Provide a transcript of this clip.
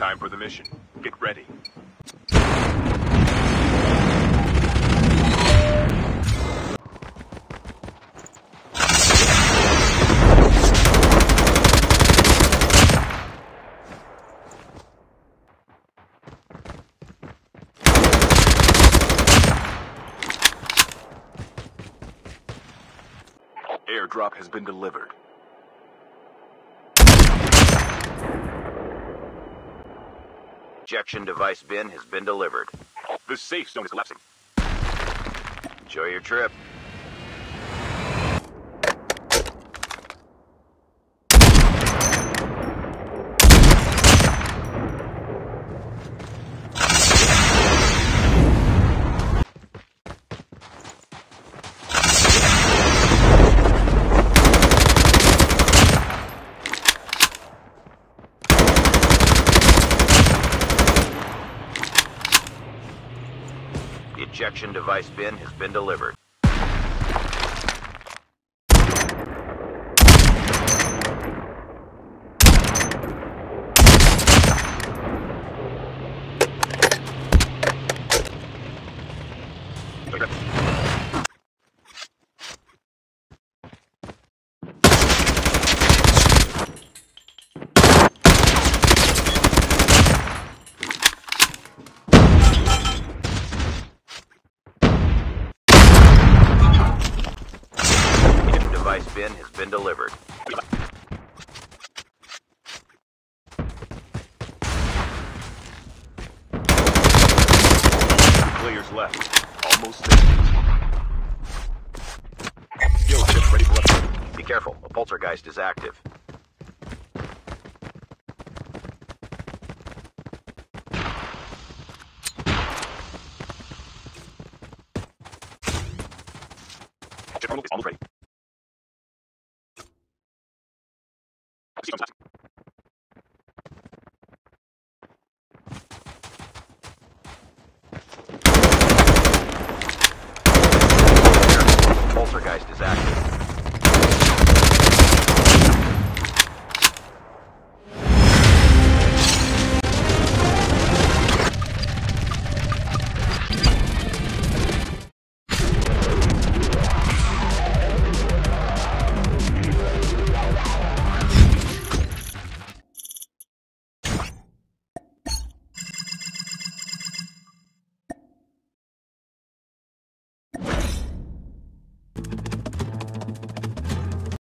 Time for the mission. Get ready. Airdrop has been delivered. Ejection device bin has been delivered. The safe zone is collapsing. Enjoy your trip. The ejection device bin has been delivered. Device bin has been delivered. Players left. Almost there. Skill chip ready for upgrade. Be careful, a poltergeist is active. Terminal is almost ready. 確かに。